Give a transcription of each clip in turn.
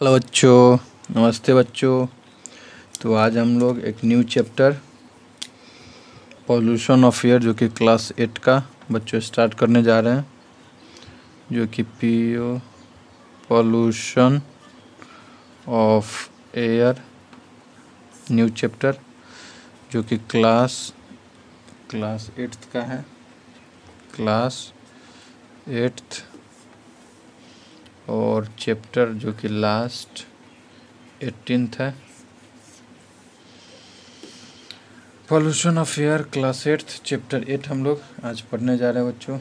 Hello बच्चों, नमस्ते बच्चों। तो आज हम लोग एक new chapter pollution of air जो कि क्लास एट का बच्चों स्टार्ट करने जा रहे हैं, जो कि P O pollution of air new chapter जो कि क्लास क्लास एट्थ का है। क्लास एट्थ और चैप्टर जो कि लास्ट एटीनथ है। Pollution of air class eighth chapter eight हम लोग आज पढ़ने जा रहे हैं बच्चों।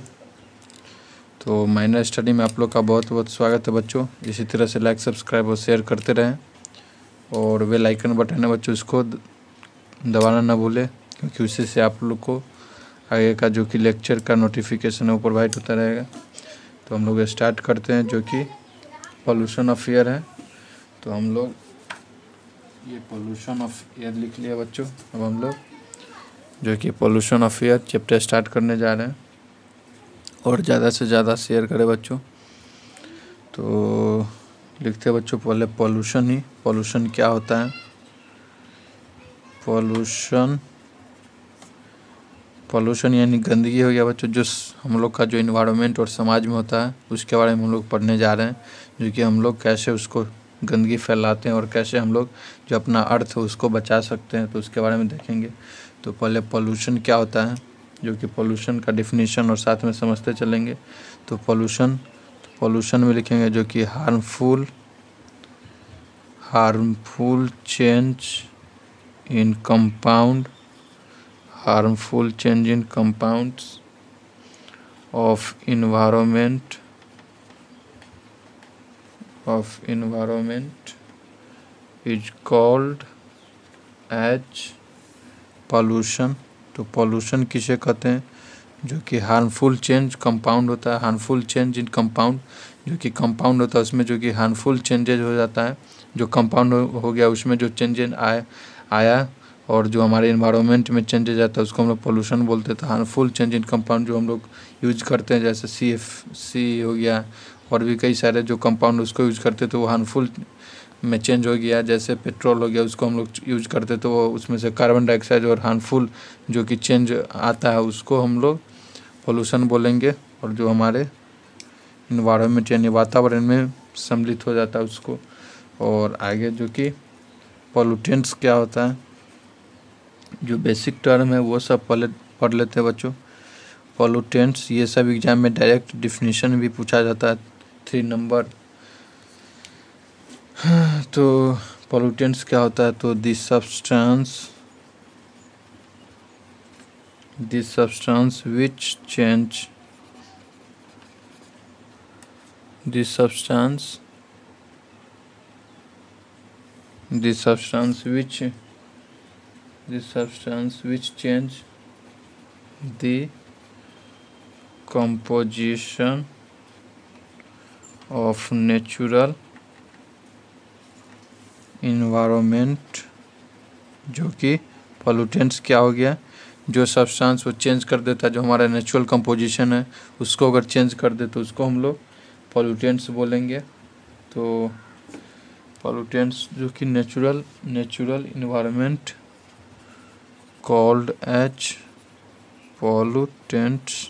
तो माइनर स्टडी में आप लोग का बहुत बहुत स्वागत है बच्चों। इसी तरह से लाइक सब्सक्राइब और शेयर करते रहें। और वे लाइकन बटन है बच्चों, इसको दबाना ना भूलें, क्योंकि उसी से आप लोग को आगे का जो कि लेक्चर का नोटिफिकेशन है वो प्रोवाइड होता रहेगा। तो हम लोग स्टार्ट करते हैं जो कि पॉल्यूशन ऑफ़ एयर है तो हम लोग ये पॉल्यूशन ऑफ़ एयर लिख लिया बच्चों। अब हम लोग जो कि pollution of air chapter start करने जा रहे हैं और ज़्यादा से ज़्यादा शेयर करें बच्चों। तो लिखते हैं बच्चों, पहले पॉल्यूशन ही पॉल्यूशन क्या होता है? पॉल्यूशन पॉल्यूशन यानी गंदगी हो गया बच्चों, जो हम लोग का जो इन्वायरमेंट और समाज में होता है, उसके बारे में हम लोग पढ़ने जा रहे हैं। जो कि हम लोग कैसे उसको गंदगी फैलाते हैं और कैसे हम लोग जो अपना अर्थ है उसको बचा सकते हैं तो उसके बारे में देखेंगे। तो पहले पॉल्यूशन क्या होता है, जो कि पॉल्यूशन का डिफिनीशन और साथ में समझते चलेंगे। तो पॉल्यूशन पॉल्यूशन में लिखेंगे जो कि harmful harmful change in compound harmful change in compounds of environment of environment is called as pollution. तो पॉल्यूशन किसे कहते हैं? जो कि हार्मफुल चेंज कंपाउंड होता है। हार्मफुल चेंज इन कंपाउंड जो कि कंपाउंड होता है, उसमें जो कि हार्मफुल चेंजेज हो जाता है। जो कंपाउंड हो गया, उसमें जो चेंजेज आए, आया और जो हमारे इन्वायरमेंट में चेंजेज आता है, उसको हम लोग पोल्यूशन बोलते हैं। तो हार्मफुल चेंज इन कंपाउंड जो हम लोग यूज़ करते हैं, जैसे सी एफ़ सी हो गया और भी कई सारे जो कंपाउंड उसको यूज़ करते तो वो हार्मफुल में चेंज हो गया। जैसे पेट्रोल हो गया, उसको हम लोग यूज़ करते तो वो उसमें से कार्बन डाइऑक्साइड और हार्मफुल जो कि चेंज आता है, उसको हम लोग पोल्यूशन बोलेंगे और जो हमारे इन्वायरमेंट यानी वातावरण में सम्मिलित हो जाता है उसको। और आगे जो कि पॉल्यूटेंट्स क्या होता है, जो बेसिक टर्म है, वो सब पहले पढ़ लेते हैं बच्चों। पॉल्यूटेंट्स ये सब एग्ज़ाम में डायरेक्ट डिफिनीशन भी पूछा जाता है। थ्री नंबर तो पॉल्यूटेंट्स क्या होता है? तो this substance this substance which change this substance this substance which substance which change the composition of natural environment, जो कि पॉल्यूटेंट्स क्या हो गया? जो सब्सटेंस वो चेंज कर देता है जो हमारा नेचुरल कंपोजिशन है, उसको अगर चेंज कर दे तो उसको हम लोग पॉल्यूटेंट्स बोलेंगे। तो पॉल्यूटेंट्स जो कि natural natural environment called H pollutants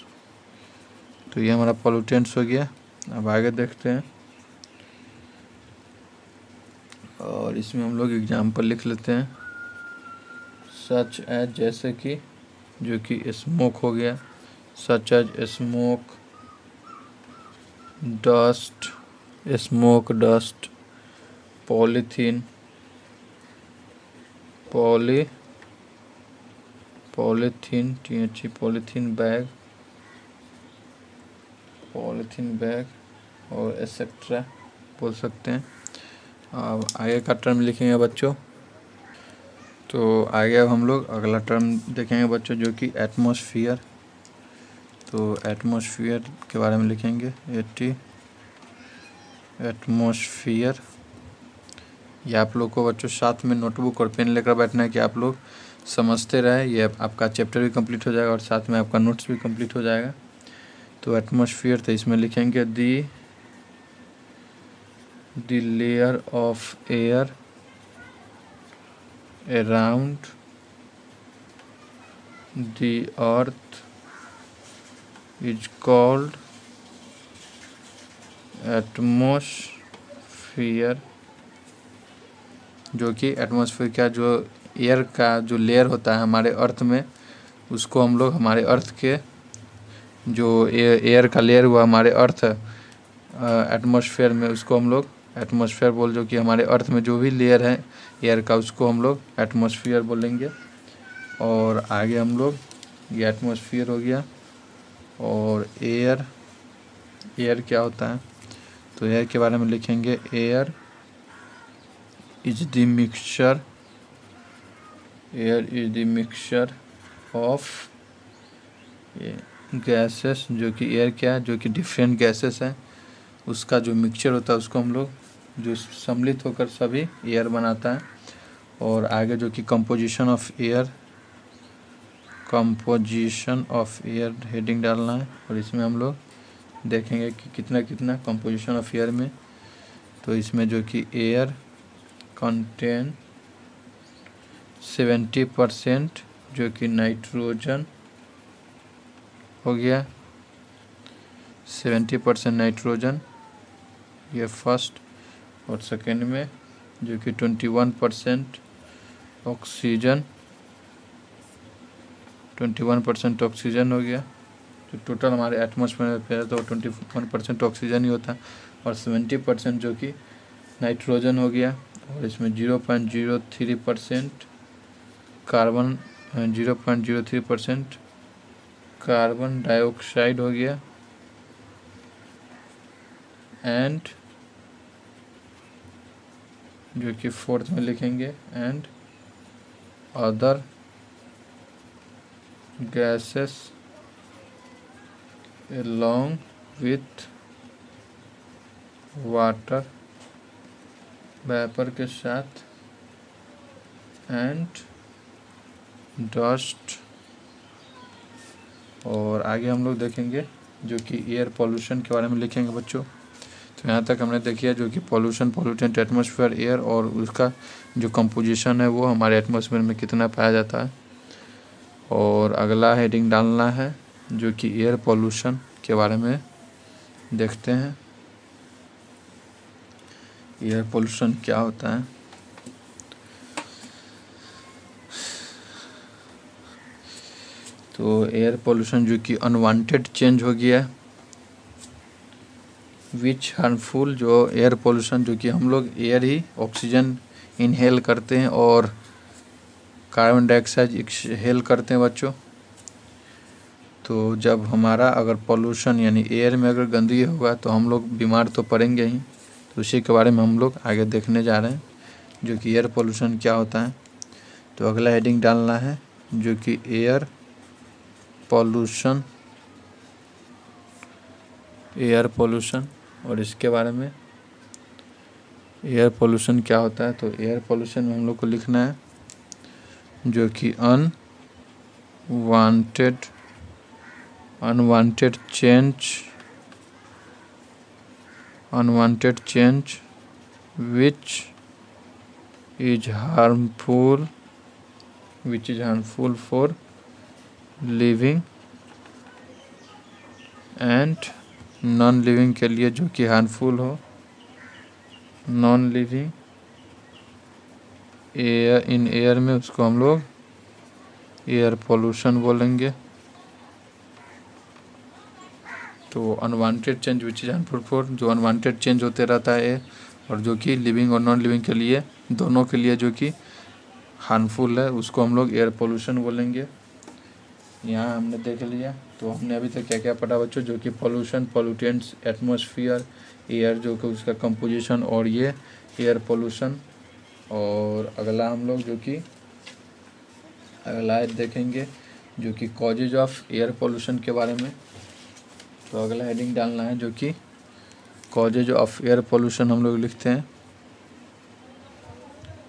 तो ये हमारा पॉल्यूटेंट्स हो गया। अब आगे देखते हैं। और इसमें हम लोग एग्ज़ाम्पल लिख लेते हैं। सच एज जैसे कि, जो कि स्मोक हो गया। Such as smoke dust smoke dust polythene poly polythene T H polythene bag polythene bag और एक्सेट्रा बोल सकते हैं। अब आगे का टर्म लिखेंगे बच्चों। तो आगे अब हम लोग अगला टर्म देखेंगे बच्चों जो कि एटमोसफियर तो एटमोसफियर के बारे में लिखेंगे। एटी एटमोसफियर ये आप लोग को बच्चों साथ में नोटबुक और पेन लेकर बैठना है कि आप लोग समझते रहे। ये आपका चैप्टर भी कंप्लीट हो जाएगा और साथ में आपका नोट्स भी कंप्लीट हो जाएगा। तो एटमोसफियर तो इसमें लिखेंगे the the layer of air around the earth is called atmosphere जो कि एटमोसफियर का जो एयर का, जो लेयर होता है हमारे अर्थ में, उसको हम लोग हमारे अर्थ के जो एयर का लेयर हुआ हमारे अर्थ एटमॉस्फेयर में उसको हम लोग एटमॉस्फेयर बोल जो कि हमारे अर्थ में जो भी लेयर है एयर का उसको हम लोग एटमॉस्फेयर बोलेंगे। और आगे हम लोग, ये एटमॉस्फेयर हो गया। और एयर एयर क्या होता है? तो एयर के बारे में लिखेंगे। Air is the mixture air is the mixture of gases जो कि एयर क्या है, जो कि डिफरेंट गैसेस हैं, उसका जो मिक्सचर होता है उसको हम लोग, जो सम्मिलित होकर सभी एयर बनाता है। और आगे जो कि composition of air composition of air heading डालना है, और इसमें हम लोग देखेंगे कि कितना कितना कंपोजिशन ऑफ़ एयर में। तो इसमें जो कि एयर कंटेन सेवेंटी परसेंट जो कि नाइट्रोजन हो गया। सेवेंटी परसेंट नाइट्रोजन, ये फ़र्स्ट। और सेकेंड में, जो कि twenty one percent oxygen. Twenty one percent oxygen हो गया। जो टोटल हमारे एटमोसफेयर में फैला तो ट्वेंटी वन परसेंट ऑक्सीजन ही होता। और सेवेंटी परसेंट जो कि नाइट्रोजन हो गया। और इसमें zero point zero three percent carbon zero point zero three percent carbon dioxide हो गया। एंड जो कि फोर्थ में लिखेंगे। And other gases along with water vapour के साथ एंड डस्ट और आगे हम लोग देखेंगे जो कि एयर पॉल्यूशन के बारे में लिखेंगे बच्चों। तो यहाँ तक हमने देखिए जो कि पॉल्यूशन पोल्यूटेंट एटमॉस्फेयर एयर और उसका जो कंपोजिशन है वो हमारे एटमॉस्फेयर में कितना पाया जाता है। और अगला हेडिंग डालना है जो कि एयर पॉल्यूशन के बारे में देखते हैं। एयर पोल्यूशन क्या होता है? तो एयर पोल्यूशन जो कि अनवांटेड चेंज हो गया है विच हार्मफुल जो एयर पोल्यूशन जो कि हम लोग एयर ही ऑक्सीजन इनहेल करते हैं और कार्बन डाइऑक्साइड एक्सहेल करते हैं बच्चों। तो जब हमारा अगर पोल्यूशन यानी एयर में अगर गंदगी होगा तो हम लोग बीमार तो पड़ेंगे ही। तो उसी के बारे में हम लोग आगे देखने जा रहे हैं, जो कि एयर पोल्यूशन क्या होता है। तो अगला हेडिंग डालना है, जो कि एयर पोल्यूशन एयर पॉल्यूशन और इसके बारे में एयर पोल्यूशन क्या होता है? तो एयर पोल्यूशन में हम लोग को लिखना है जो कि unwanted unwanted change unwanted change which is harmful which is harmful for living and non living के लिए जो कि हार्मफुल हो non living air in air में उसको हम लोग एयर पोल्यूशन बोलेंगे। तो unwanted change which is harmful for जो अनवांटेड चेंज होते रहता है और जो कि लिविंग और नॉन लिविंग के लिए, दोनों के लिए जो कि हार्मफुल है, उसको हम लोग एयर पोल्यूशन बोलेंगे। यहाँ हमने देख लिया। तो हमने अभी तक क्या क्या पढ़ा बच्चों? जो कि पोल्यूशन पोल्यूटेंट्स एटमोसफियर एयर जो कि उसका कंपोजिशन और ये एयर पोल्यूशन और अगला हम लोग जो कि, अगला देखेंगे, जो कि कॉजेज ऑफ़ एयर पोल्यूशन के बारे में। तो अगला हेडिंग डालना है जो कि कॉजेज ऑफ़ एयर पोल्यूशन हम लोग लिखते हैं।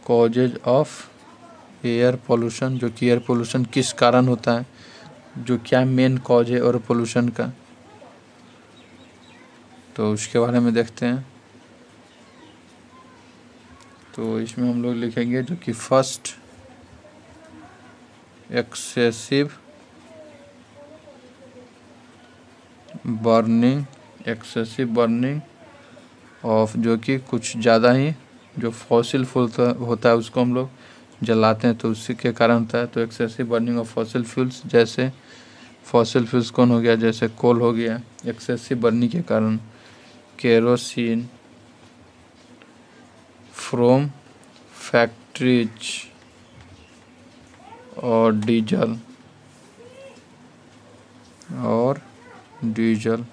कॉजेज ऑफ़ एयर पोल्यूशन जो कि एयर पोल्यूशन किस कारण होता है? जो क्या मेन कॉज है और पोल्यूशन का। तो उसके बारे में देखते हैं। तो इसमें हम लोग लिखेंगे जो कि first excessive burning excessive burning of जो कि कुछ ज़्यादा ही जो फॉसिल फूल होता है उसको हम लोग जलाते हैं तो उसी के कारण होता है। तो excessive burning of fossil fuels जैसे फॉसिल फ्यूल्स कौन हो गया? जैसे कोल हो गया। एक्सेसिव बर्निंग के कारण केरोसिन फ्रोम फैक्ट्रीज और डीजल और डीजल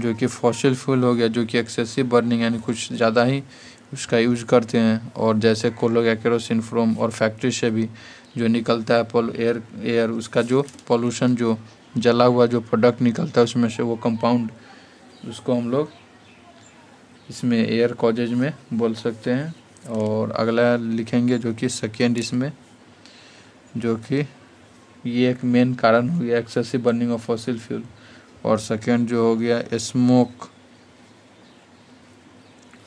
जो कि फॉसिल फ्यूल हो गया, जो कि एक्सेसिव बर्निंग यानी कुछ ज़्यादा ही उसका यूज़ करते हैं। और जैसे कोल हो गया केरोसिन फ्रोम और फैक्ट्री से भी जो निकलता है पोल एयर एयर उसका जो पॉल्यूशन जो जला हुआ जो प्रोडक्ट निकलता है, उसमें से वो कंपाउंड उसको हम लोग इसमें एयर कॉजेज में बोल सकते हैं। और अगला लिखेंगे जो कि सेकेंड इसमें, जो कि ये एक मेन कारण हो गया excessive burning of fossil fuel और सेकेंड जो हो गया स्मोक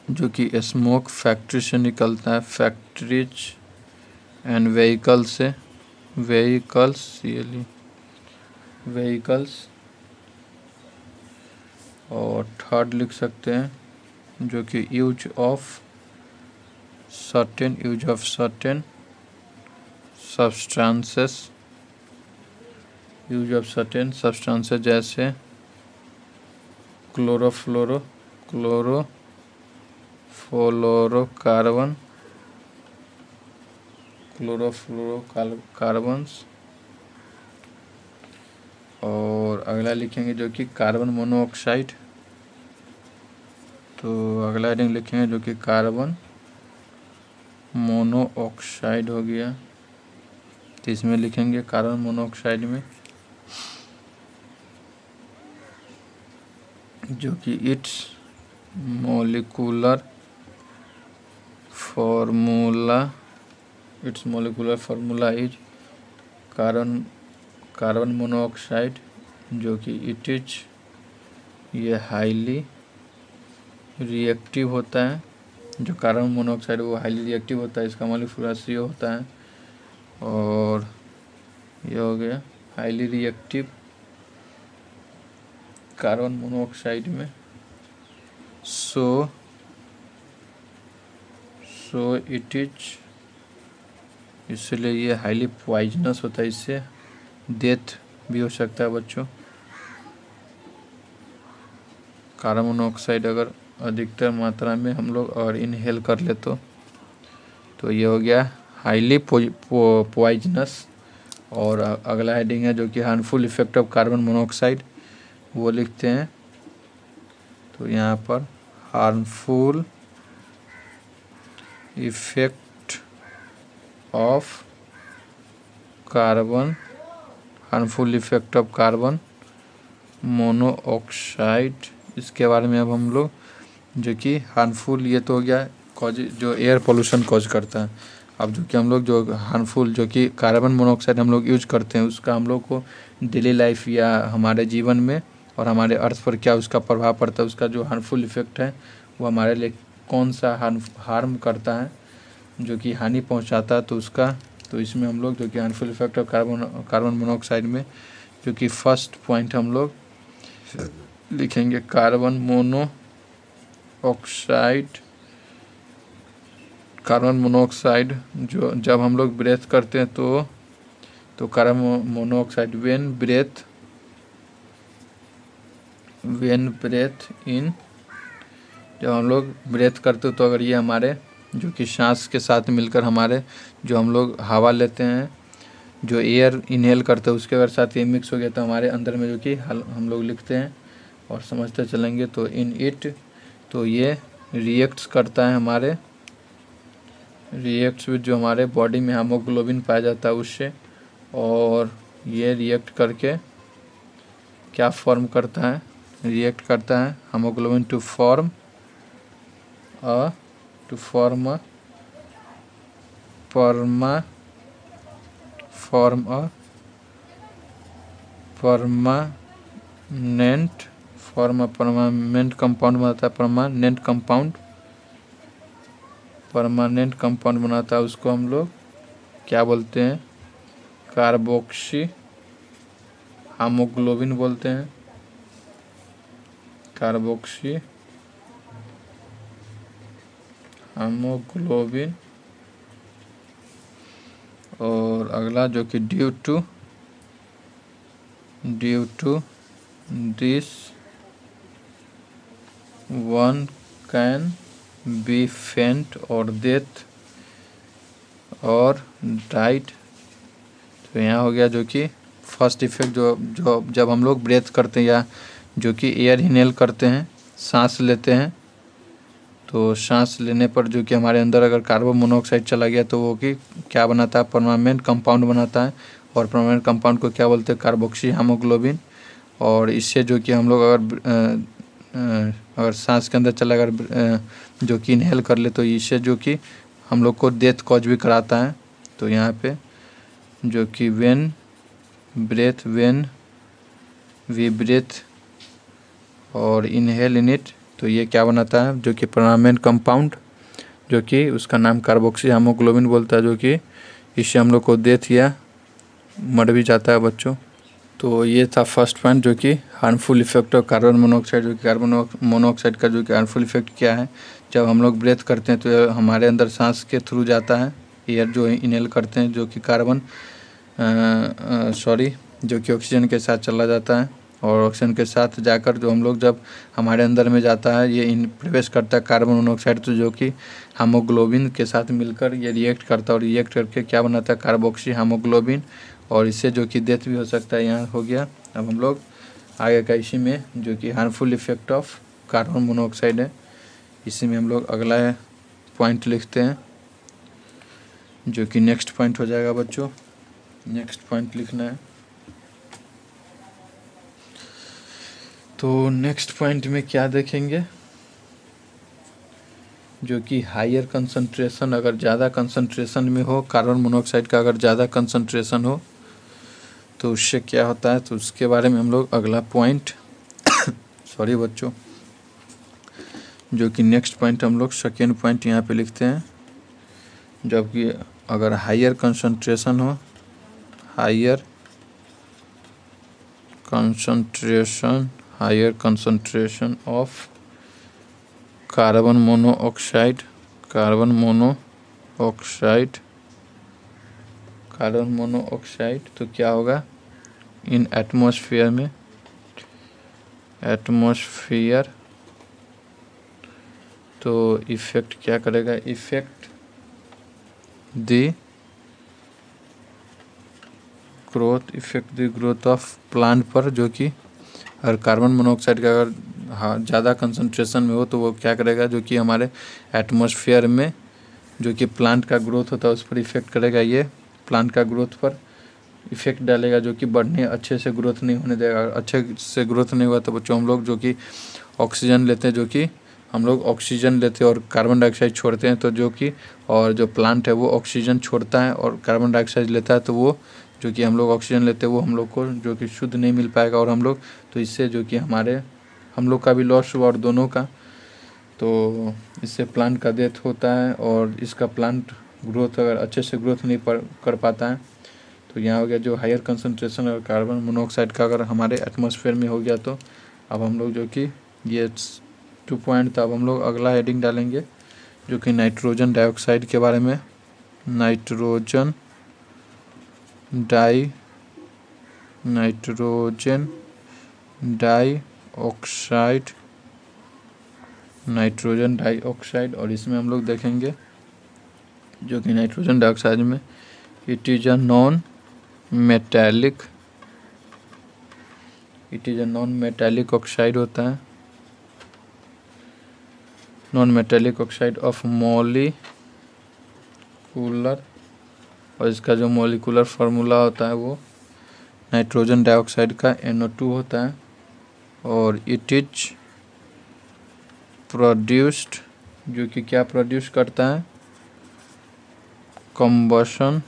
जो कि स्मोक फैक्ट्री से निकलता है। फैक्ट्रीज एंड व्हीकल से। व्हीकल्स ये व्हीकल्स और थर्ड लिख सकते हैं, जो कि use of certain use of certain substances use of certain substances जैसे क्लोरोफ्लोरो क्लोरो फ्लोरोकार्बन क्लोरोफ्लोरोकार्बन्स और अगला लिखेंगे जो कि कार्बन मोनोऑक्साइड तो अगला हेडिंग लिखेंगे जो कि कार्बन मोनोऑक्साइड हो गया। तो इसमें लिखेंगे कार्बन मोनोऑक्साइड में जो कि its molecular formula its molecular formula is carbon carbon monoxide जो कि इट इज़ ये हाईली रिएक्टिव होता है। जो कार्बन मोनोऑक्साइड वो हाईली रिएक्टिव होता है। इसका मोलिकुलर सी होता है। और ये हो गया हाईली रिएक्टिव कार्बन मोनोऑक्साइड में। सो सो इट इज़ इसलिए ये हाईली पॉइजनस होता है इससे। डेथ भी हो सकता है बच्चों। कार्बन मोनोऑक्साइड अगर अधिकतर मात्रा में हम लोग और इनहेल कर ले तो तो ये हो गया हाईली पॉइजनस और अगला हेडिंग है जो कि harmful effect of carbon monoxide वो लिखते हैं। तो यहाँ पर harmful effect of carbon harmful effect of carbon monoxide इसके बारे में अब हम लोग जो कि हार्मफुल ये तो हो गया कॉज जो एयर पोल्यूशन कॉज करता है। अब जो कि हम लोग जो हार्मफुल जो कि कार्बन मोनोऑक्साइड हम लोग यूज़ करते हैं, उसका हम लोग को डेली लाइफ या हमारे जीवन में और हमारे अर्थ पर क्या उसका प्रभाव पड़ता है, उसका जो हार्मफुल इफ़ेक्ट है, वो हमारे लिए कौन सा हार्म हार्म करता है, जो कि हानि पहुंचाता है तो उसका तो इसमें हम लोग, जो कि harmful effect of carbon carbon monoxide में, जो कि फ़र्स्ट पॉइंट हम लोग लिखेंगे carbon monoxide carbon monoxide जो, जब हम लोग ब्रेथ करते हैं तो तो carbon monoxide when breathe when breathe in जब हम लोग ब्रेथ करते तो अगर ये हमारे, जो कि सांस के साथ मिलकर हमारे जो हम लोग हवा लेते हैं, जो एयर इनहेल करते हैं, उसके अगर साथ ये मिक्स हो गया तो हमारे अंदर में जो कि हम लोग लिखते हैं और समझते चलेंगे तो इन इट तो ये रिएक्ट्स करता है हमारे रिएक्ट्स जो हमारे बॉडी में हेमोग्लोबिन पाया जाता है उससे और ये रिएक्ट करके क्या फॉर्म करता है? रिएक्ट करता है haemoglobin to form a to form a perma form a, permanent form permanent compound में आता है परमानेंट कंपाउंड परमानेंट कंपाउंड बनाता है उसको हम लोग, क्या बोलते हैं? कार्बोक्सी हामोग्लोबिन बोलते हैं। कार्बोक्सी हामोग्लोबिन और अगला जो कि due to due to this one can be faint और डेथ और डाइट तो यहाँ हो गया जो कि फ़र्स्ट इफ़ेक्ट जो जो जब हम लोग ब्रेथ करते हैं या जो कि एयर इनहेल करते हैं, सांस लेते हैं तो सांस लेने पर जो कि हमारे अंदर अगर कार्बन मोनोऑक्साइड चला गया तो वो कि क्या बनाता है? परमानेंट कंपाउंड बनाता है। और परमानेंट कंपाउंड को क्या बोलते हैं? कार्बोक्सी हामोग्लोबिन और इससे जो कि हम लोग अगर अगर सांस के अंदर चला अगर जो कि इनहेल कर ले तो इससे जो कि हम लोग को डेथ कॉज भी कराता है। तो यहाँ पे जो कि when breathe when we breathe और इनहेल इन इट तो ये क्या बनाता है? जो कि परमानेंट कंपाउंड जो कि उसका नाम कार्बोक्सी हामोग्लोबिन बोलता है, जो कि इससे हम लोग को डेथ या मर भी जाता है बच्चों। तो ये था फ़र्स्ट पॉइंट जो कि harmful effect of carbon monoxide जो कि कार्बन मोनोऑक्साइड का जो कि हार्मफुल इफ़ेक्ट क्या है? जब हम लोग ब्रेथ करते हैं तो हमारे अंदर सांस के थ्रू जाता है एयर जो इनहेल करते हैं, जो कि कार्बन सॉरी जो कि ऑक्सीजन के साथ चला जाता है। और ऑक्सीजन के साथ जाकर जो हम लोग जब हमारे अंदर में जाता है, ये इन प्रवेश करता है कार्बन मोनोऑक्साइड तो जो कि हामोग्लोबिन के साथ मिलकर ये रिएक्ट करता है और रिएक्ट करके क्या बनाता है कार्बोक्सी हामोग्लोबिन और इससे जो कि डेथ भी हो सकता है, यहाँ हो गया। अब हम लोग आगे का इसी में जो कि harmful effect of carbon monoxide है, इसी में हम लोग अगला पॉइंट लिखते हैं, जो कि नेक्स्ट पॉइंट हो जाएगा बच्चों। नेक्स्ट पॉइंट लिखना है। तो नेक्स्ट पॉइंट में क्या देखेंगे? जो कि हायर कंसंट्रेशन अगर ज़्यादा कंसंट्रेशन में हो कार्बन मोनोऑक्साइड का अगर ज़्यादा कंसंट्रेशन हो तो उससे क्या होता है? तो उसके बारे में हम लोग अगला पॉइंट सॉरी बच्चों, जो कि नेक्स्ट पॉइंट हम लोग सेकेंड पॉइंट यहाँ पे लिखते हैं। जबकि अगर हायर कंसंट्रेशन हो higher concentration higher concentration of carbon monoxide carbon monoxide carbon monoxide तो क्या होगा? इन एटमॉस्फेयर में एटमॉस्फेयर तो इफ़ेक्ट क्या करेगा? Effect the growth effect the growth of plant पर, जो कि अगर कार्बन मोनोऑक्साइड का अगर हाँ ज़्यादा कंसंट्रेशन में हो तो वो क्या करेगा? जो कि हमारे एटमॉस्फेयर में जो कि प्लांट का ग्रोथ होता है, उस पर इफ़ेक्ट करेगा ये प्लांट का ग्रोथ पर। इफ़ेक्ट डालेगा जो कि बढ़ने, अच्छे से ग्रोथ नहीं होने देगा। अच्छे से ग्रोथ नहीं हुआ तो बच्चों, हम लोग जो कि ऑक्सीजन लेते हैं, जो कि हम लोग ऑक्सीजन लेते हैं और कार्बन डाइऑक्साइड छोड़ते हैं तो जो कि और जो प्लांट है वो ऑक्सीजन छोड़ता है और कार्बन डाइऑक्साइड लेता है तो वो जो कि हम लोग ऑक्सीजन लेते हैं वो हम लोग को जो कि शुद्ध नहीं मिल पाएगा और हम लोग तो इससे जो कि हमारे हम लोग का भी लॉस हुआ और दोनों का। तो इससे प्लांट का डेथ होता है और इसका प्लांट ग्रोथ अगर अच्छे से ग्रोथ नहीं पर, कर पाता है तो यहाँ हो गया जो हायर कंसनट्रेशन और कार्बन मोनोऑक्साइड का अगर हमारे एटमोसफेयर में हो गया तो अब हम लोग जो कि ये टू पॉइंट था अब हम लोग अगला हेडिंग डालेंगे जो कि नाइट्रोजन डाइऑक्साइड के बारे में। Nitrogen di nitrogen dioxide nitrogen dioxide और इसमें हम लोग देखेंगे जो कि नाइट्रोजन डाइऑक्साइड में it is a non metallic, it is a non metallic oxide होता है। Non metallic oxide of cooler और इसका जो मोलिकुलर फार्मूला होता है वो नाइट्रोजन डाइऑक्साइड का NO2 होता है और इट इज़ प्रोड्यूस्ड जो कि क्या प्रोड्यूस करता है? Combustion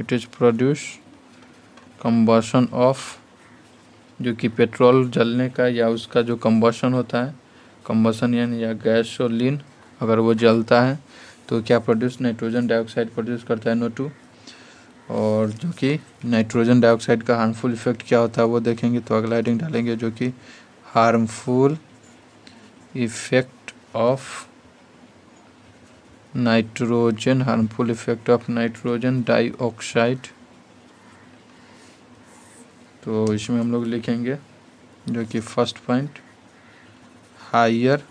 it is produce combustion of जो कि पेट्रोल जलने का या उसका जो कम्बसन होता है कम्बसन यानी या गैसोलिन अगर वो जलता है तो क्या प्रोड्यूस नाइट्रोजन डाइऑक्साइड प्रोड्यूस करता है नो टू और जो कि नाइट्रोजन डाइऑक्साइड का हार्मफुल इफ़ेक्ट क्या होता है वो देखेंगे तो अगला हेडिंग डालेंगे जो कि harmful effect of nitrogen harmful effect of nitrogen dioxide तो इसमें हम लोग लिखेंगे जो कि first point higher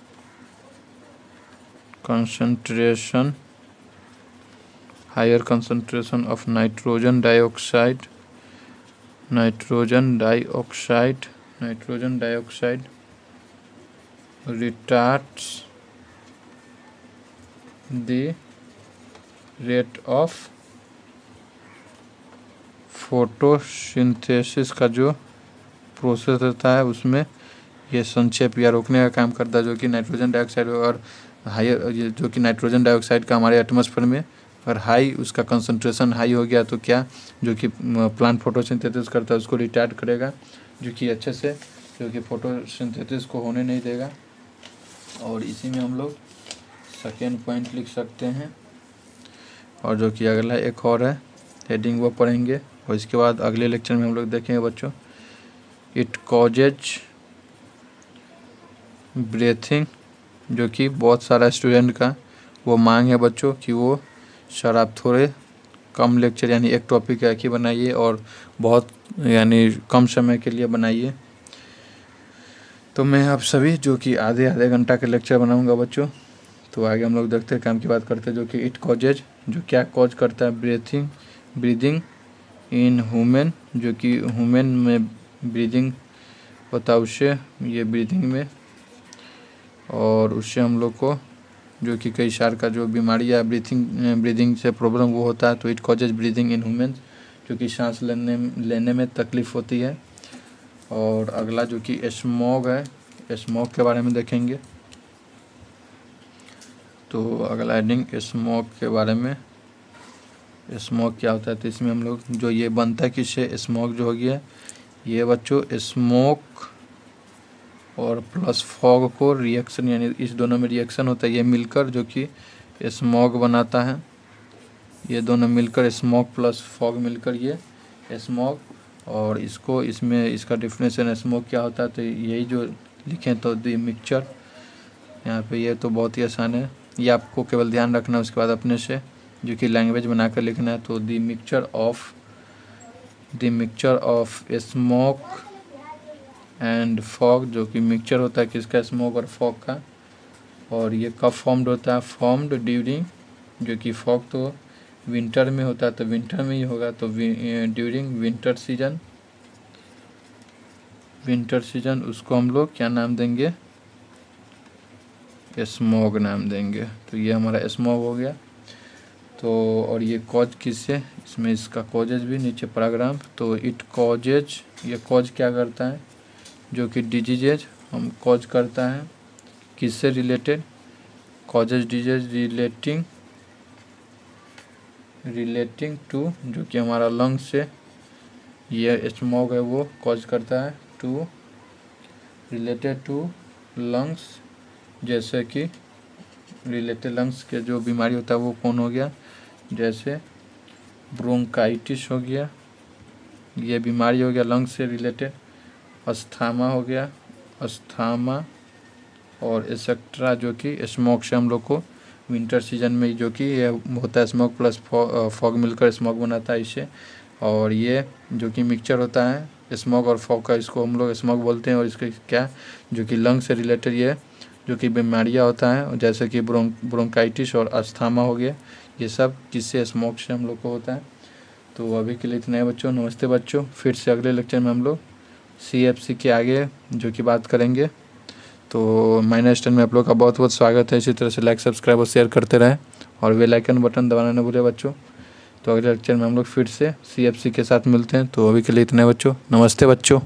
concentration higher concentration of nitrogen dioxide nitrogen dioxide nitrogen dioxide retards the rate of photosynthesis का जो प्रोसेस रहता है उसमें ये संक्षेप या रोकने का काम करता है जो कि नाइट्रोजन डाइऑक्साइड और हायर ये जो कि नाइट्रोजन डाइऑक्साइड का हमारे एटमॉस्फेयर में अगर हाई उसका कंसनट्रेशन हाई हो गया तो क्या जो कि प्लांट फोटोसिंथेसिस करता है, उसको रिटार्ड करेगा, जो कि अच्छे से, जो कि फोटोसिंथेसिस को होने नहीं देगा। और इसी में हम लोग सेकेंड पॉइंट लिख सकते हैं। और जो कि अगला एक और है हेडिंग वो पढ़ेंगे, और इसके बाद अगले लेक्चर में हम लोग देखेंगे बच्चों। इट कॉजेज ब्रेथिंग जो कि बहुत सारा स्टूडेंट का वो मांग है बच्चों कि वो सर आप थोड़े कम लेक्चर यानी एक टॉपिक एक ही बनाइए और बहुत यानी कम समय के लिए बनाइए। तो मैं आप सभी जो कि आधे आधे घंटा के लेक्चर बनाऊँगा बच्चों। तो आगे हम लोग देखते हैं काम की बात करते हैं जो कि इट कॉजेज जो क्या कॉज करता है ब्रीथिंग ब्रीदिंग इन हुमेन जो कि हुमेन में ब्रीदिंग होता है, उससे ये ब्रीदिंग में और उससे हम लोग को जो कि कई सार का जो बीमारी या ब्रीथिंग ब्रीदिंग से प्रॉब्लम वो होता है तो it causes breathing in human जो कि सांस लेने लेने में तकलीफ़ होती है। और अगला जो कि स्मोग है स्मोक के बारे में देखेंगे। तो अगला एडिंग स्मोक के बारे में। स्मोक क्या होता है तो इसमें हम लोग, जो ये बनता है किससे स्मोक जो हो गया ये बच्चों स्मोक और प्लस फॉग को रिएक्शन यानी इस दोनों में रिएक्शन होता है, ये मिलकर जो कि स्मॉग बनाता है। ये दोनों मिलकर स्मॉग प्लस फॉग मिलकर ये स्मॉग और इसको इसमें इसका डिफिनेशन स्मोक क्या होता है तो यही जो लिखें तो दी मिक्सचर यहाँ पे ये तो बहुत ही आसान है। ये आपको केवल ध्यान रखना है, उसके बाद अपने से जो कि लैंग्वेज बनाकर लिखना है तो the mixture of the mixture of smoke and fog जो कि मिक्सचर होता है किसका स्मोक और फॉग का। और ये कब फॉर्म्ड होता है? फॉर्म्ड ड्यूरिंग जो कि फॉग तो विंटर में होता है तो विंटर में ही होगा तो during winter season winter season उसको हम लोग क्या नाम देंगे? स्मोग नाम देंगे। तो ये हमारा स्मोग हो गया। तो और ये कॉज किससे इसमें इसका कॉजेज भी नीचे पैराग्राफ तो इट कॉजेज ये कॉज क्या करता है? जो कि डिजीजेज हम कॉज करता है। किससे related causes disease relating relating to जो कि हमारा लंग्स से ये स्मोक है वो कॉज करता है। टू रिलेटेड टू लंग्स जैसे कि रिलेटेड लंग्स के जो बीमारी होता है वो कौन हो गया? जैसे ब्रोंकाइटिस हो गया। ये बीमारी हो गया लंग्स से रिलेटेड अस्थामा हो गया, अस्थामा और एक्सेट्रा जो कि स्मोक से हम लोग को विंटर सीज़न में जो कि ये होता है स्मोक प्लस फॉग मिलकर स्मोक बनाता है इससे और ये जो कि मिक्सचर होता है स्मोक और फॉग का इसको हम लोग स्मोक बोलते हैं और इसके क्या, जो कि लंग से रिलेटेड ये, जो कि बीमारियाँ होता है, जैसे कि ब्रों ब्रोंकाइटिस और अस्थामा हो गया, ये सब किससे स्मोक से हम लोग को होता है। तो अभी के लिए इतने बच्चों, नमस्ते बच्चों, फिर से अगले लेक्चर में हम लोग सी एफ़ सी के आगे जो कि बात करेंगे। तो माइनस टेन में आप लोग का बहुत बहुत स्वागत है। इसी तरह से लाइक सब्सक्राइब और शेयर करते रहें और वे लाइकन बटन दबाना न भूले बच्चों। तो अगले लेक्चर में हम लोग फिर से सी एफ़ सी के साथ मिलते हैं। तो अभी के लिए इतने बच्चों। नमस्ते बच्चों।